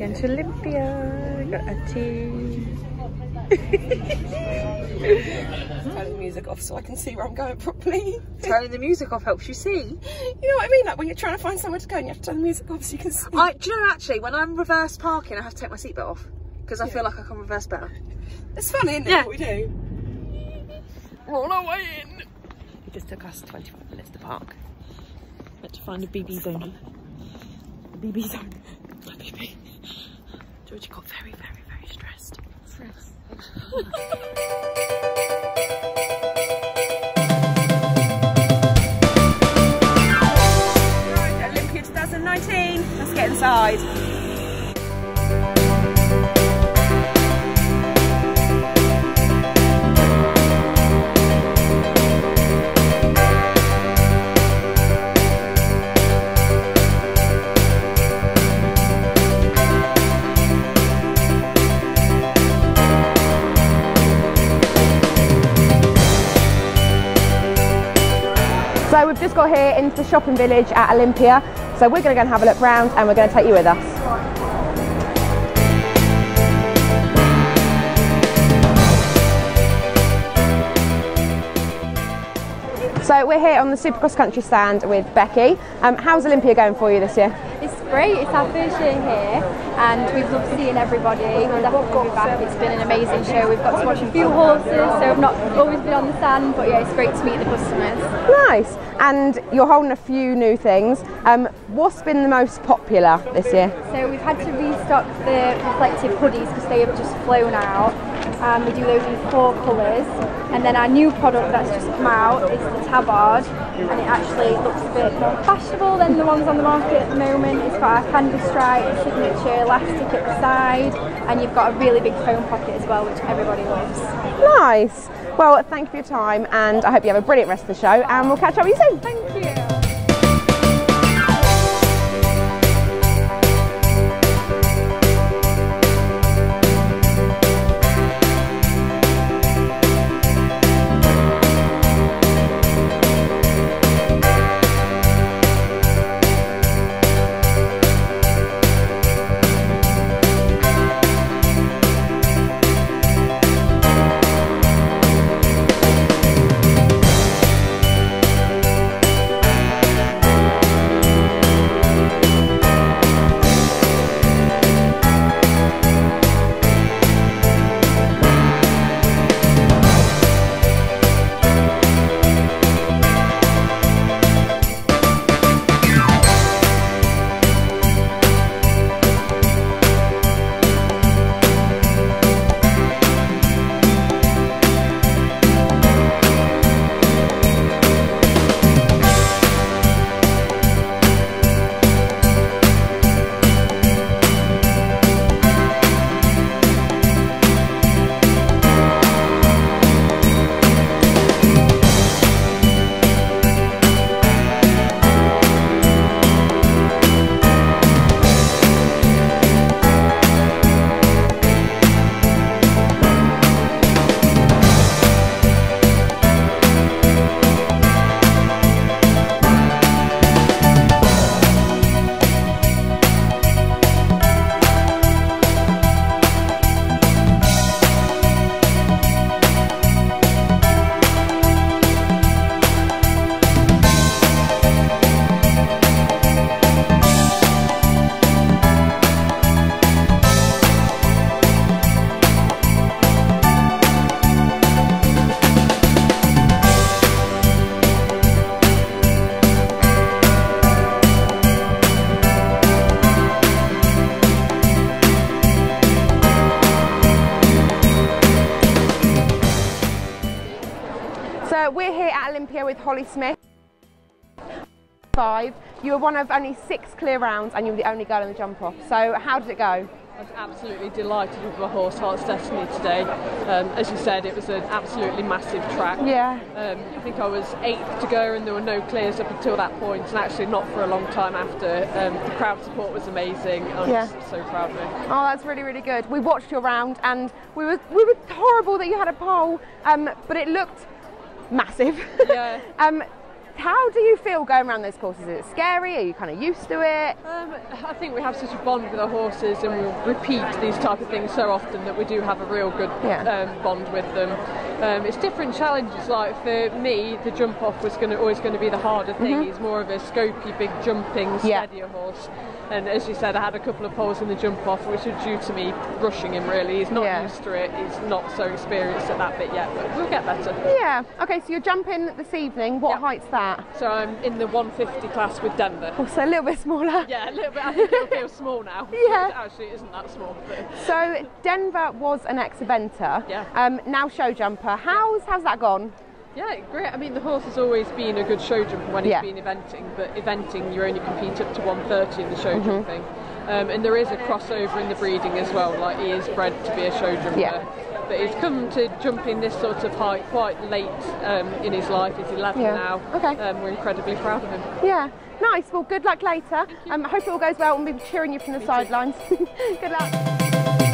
Going to Olympia. Got a tea. Turning the music off so I can see where I'm going properly. Turning the music off helps you see. You know what I mean? Like when you're trying to find somewhere to go and you have to turn the music off so you can see. I, do you know actually, when I'm reverse parking, I have to take my seatbelt off because I feel like I can reverse better. It's funny, isn't it? Yeah. What we do. Roll our way in. It just took us 25 minutes to park. Had to find a BB zone. A BB zone. My BB. Georgie got very, very, very stressed. Stressed. Olympia 2019. Let's get inside. So we've just got here into the shopping village at Olympia. So we're going to go and have a look round and we're going to take you with us. So we're here on the Super X Country stand with Becky. Um, how's Olympia going for you this year? Great. It's our first year here, and we've loved seeing everybody. We'll definitely be back. It's been an amazing show. We've got to watch a few horses, so I've not always been on the stand, but yeah, it's great to meet the customers. Nice. And you're holding a few new things. Um, what's been the most popular this year? So we've had to restock the reflective hoodies because they have just flown out, and we do those in four colours. And then our new product that's just come out is the tabard, and it actually looks a bit more fashionable than the ones on the market at the moment. It's got a canvas stripe, signature elastic at the side, and you've got a really big foam pocket as well, which everybody loves. Nice. Well, thank you for your time, and I hope you have a brilliant rest of the show, and we'll catch up with you soon. Thank you. So we're here at Olympia with Holly Smith. Five. You were one of only six clear rounds, and you were the only girl in the jump off. So how did it go? I was absolutely delighted with my horse, Heart's Destiny, today. Um, as you said, it was an absolutely massive track. Yeah. Um, I think I was eighth to go, and there were no clears up until that point, and actually not for a long time after. Um, the crowd support was amazing. I'm Yeah. so proud of it. Oh, that's really, really good. We watched your round, and we were we were horrible that you had a pole, um, but it looked massive. Yeah. um, how do you feel going around those courses? Is it scary? Are you kind of used to it? Um, I think we have such a bond with our horses, and we repeat these type of things so often that we do have a real good Yeah. um, bond with them. Um, it's different challenges. Like for me, the jump off was going to always going to be the harder thing. He's more of a scopy, big jumping, Mm-hmm. Yeah. steadier horse. And as you said, I had a couple of poles in the jump off, which are due to me rushing him. Really, he's not Yeah. used to it. He's not so experienced at that bit yet, but we'll get better. Yeah. Okay, so you're jumping this evening. What Yeah. height's that? So I'm in the 150 class with Denver. Oh, so a little bit smaller. Yeah, a little bit. I think it'll feel small now. Yeah. It actually isn't that small. But So Denver was an ex-eventer. Yeah. Um, now show jumper. How's how's that gone? yeah, great. I mean, the horse has always been a good show jumper when Yeah. he's been eventing, but eventing you only compete up to 130 in the show Mm-hmm. jumping. Um, and there is a crossover in the breeding as well. Like he is bred to be a show jumper. Yeah. But he's come to jumping this sort of height quite late um, in his life. He's 11 Yeah. now. Okay. Um, we're incredibly proud of him. Yeah. Nice. Well, good luck later. Um, I hope it all goes well and we'll be cheering you from the sidelines. good luck.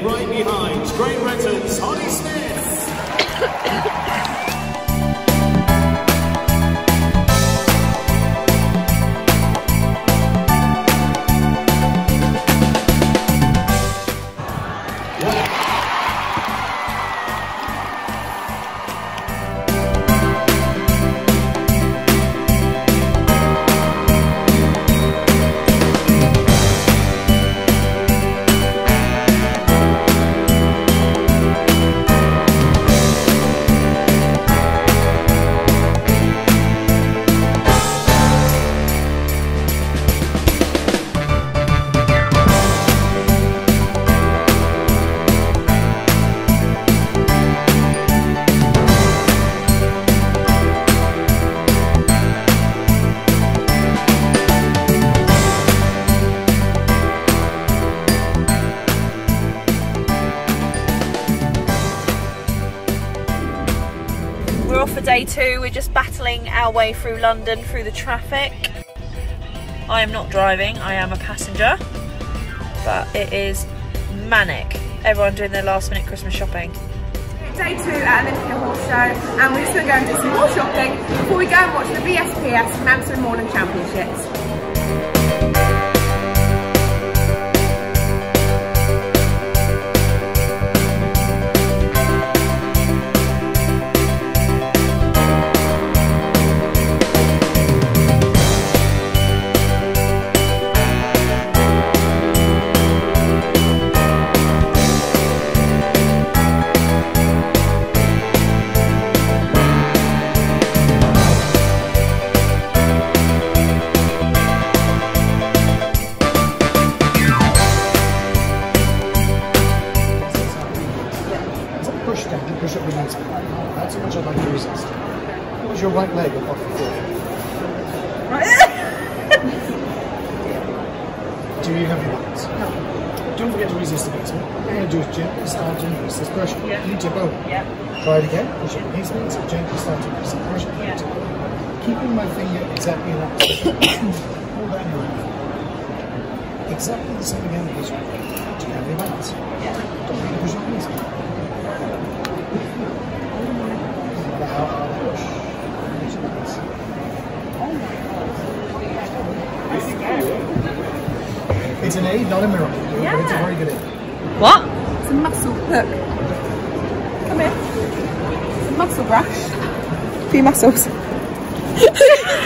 Right behind Great Britain's Holly Smith. two. We're just battling our way through London through the traffic. I am not driving, I am a passenger. But it is manic. Everyone doing their last minute Christmas shopping. Day two at Olympia Horse Show, and we're just going to go and do some more shopping before we go and watch the BSPS Mountain and Moorland Championships. Do you have your balance? No. Don't forget to resist the base. What you're going to do is gently start to increase this pressure. Yeah. You tip over. Yeah. Try it again. Push your in, so gently start to increase the pressure. You tip over. Keeping my finger exactly in that position. Hold down your hand. Exactly the same again do you have your balance? Yeah. Don't forget to push your knees in. Now, push. Push your balance. It's an aid, not a miracle. Yeah. But it's a very good aid. What? It's a muscle hook. Come here. It's a muscle brush. Few muscles.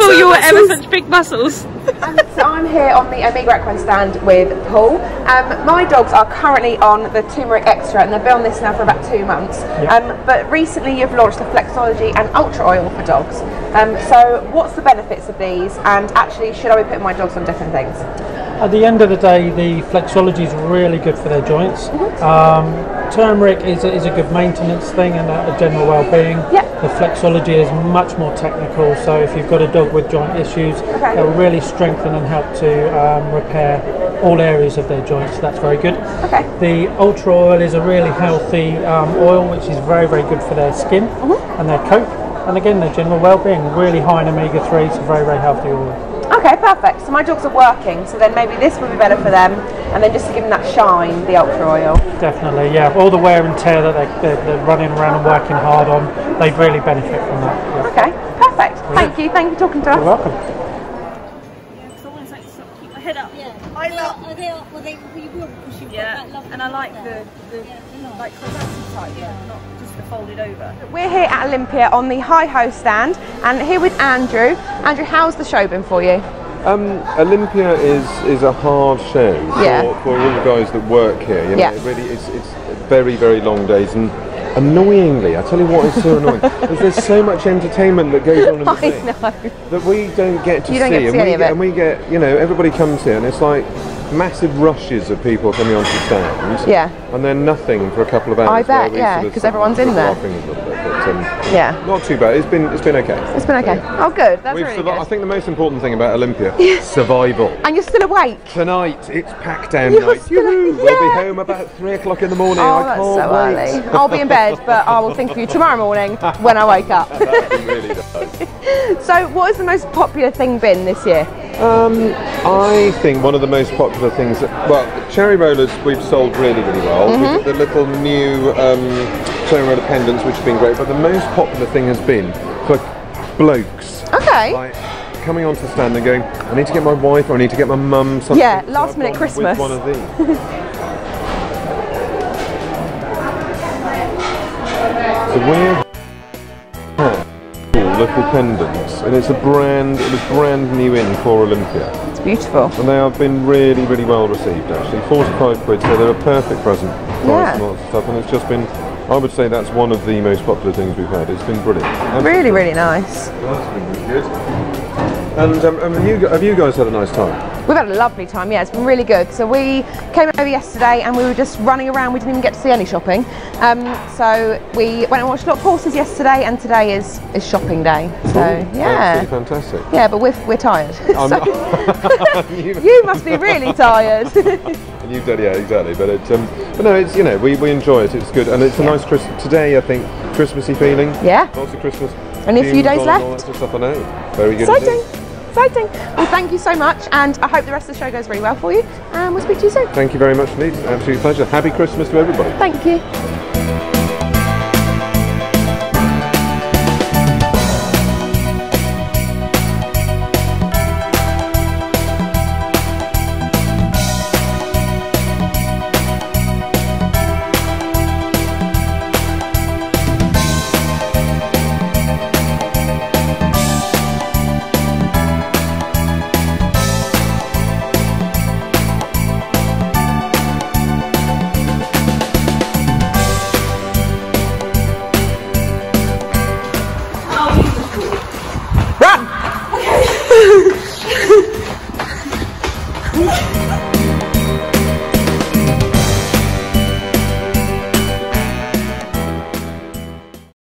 Oh, your such big muscles. And so I'm here on the Omega Equine stand with Paul. Um, my dogs are currently on the Turmeric Extra and they've been on this now for about two months. Um, but recently you've launched the Flexology and Ultra Oil for dogs. Um, so what's the benefits of these and actually should I be putting my dogs on different things? At the end of the day, the flexology is really good for their joints. Mm-hmm. Um, turmeric is a, is a good maintenance thing and a, a general well-being. Yeah. The flexology is much more technical, so if you've got a dog with joint issues, Okay. it'll really strengthen and help to um, repair all areas of their joints. That's very good. Okay. The ultra oil is a really healthy um, oil, which is very, very good for their skin Mm-hmm. and their coat. And again, their general well-being, really high in omega-3, so very, very healthy oil. Okay, perfect. So my dogs are working, so then maybe this would be better for them and then just to give them that shine, the Ultra Oil. Definitely, yeah. All the wear and tear that they, they're, they're running around and working hard on, they really benefit from that. yeah. Okay, perfect. Thank you. Thank you for talking to us. You're welcome. I love. Are they, well, they, you will because you've Yeah, got that lovely and I like the, there. the Yeah, they're nice. like croissant type, yeah. not the folded over. We're here at Olympia on the HiHo stand and here with Andrew. Andrew, how's the show been for you? Um, Olympia is is a hard show Yeah. for, for all the guys that work here. You know, Yeah. it really it's it's very very long days and annoyingly, I tell you what is so annoying. is there's so much entertainment that goes on in the thing that we don't get to You see, don't get to and see we of get, it. and we get you know everybody comes here and it's like massive rushes of people coming onto the stand. Yeah. And then nothing for a couple of hours. I bet, yeah, sort of 'cause everyone's in there. laughing a little bit. But, and Yeah. not too bad. It's been it's been okay. It's been okay. Oh, good. That's We've really survi- I think the most important thing about Olympia survival. And you're still awake. Tonight it's packed down You're night. still- Yoo-hoo, We'll be home about three o'clock in the morning. Oh, I that's can't so wait. early. I'll be in bed, but I will think of you tomorrow morning when I wake up. Really. So, what has the most popular thing been this year? Um, I think one of the most popular things, that, well, cherry rollers we've sold really, really well. We've got the little new um, cherry roller pendants, which have been great. But the most popular thing has been for blokes. Okay. Like coming onto the stand and going, I need to get my wife or I need to get my mum something. Yeah, last I've minute Christmas. One of these. so we're pendants, and it's a brand. It was brand new in for Olympia. It's beautiful. And they have been really, really well received actually. 45 quid, so they're a perfect present. Yeah. and stuff, and it's just been, I would say that's one of the most popular things we've had. It's been brilliant. Really, really nice. That's been really good. And um, have, you, have you guys had a nice time? We've had a lovely time, yeah, it's been really good. So we came over yesterday and we were just running around, we didn't even get to see any shopping. Um, so we went and watched a lot of horses yesterday and today is, is shopping day. So Absolutely yeah. fantastic. Yeah, but we're, we're tired. I'm you, must be really tired. you did, yeah, exactly. But it, um, but no, it's you know we, we enjoy it. It's good, and it's a nice Christmas today. I think Christmassy feeling. Yeah. Lots of Christmas. Only a few days on, All left. that sort of stuff. I know. Very good. Exciting. Exciting. Well, thank you so much and I hope the rest of the show goes really well for you and we'll speak to you soon. Thank you very much indeed. Absolute pleasure. Happy Christmas to everybody. Thank you.